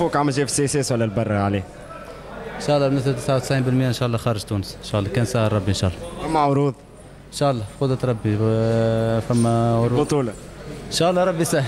فوق عم جاي في السياسات ولا البر عليه إن شاء الله بنسبه 99% إن شاء الله خارج تونس. إن شاء الله. كان سهل ربي إن شاء الله. مع عروض؟ إن شاء الله. قدره ربي. فما عروض. بطولة. إن شاء الله ربي سهل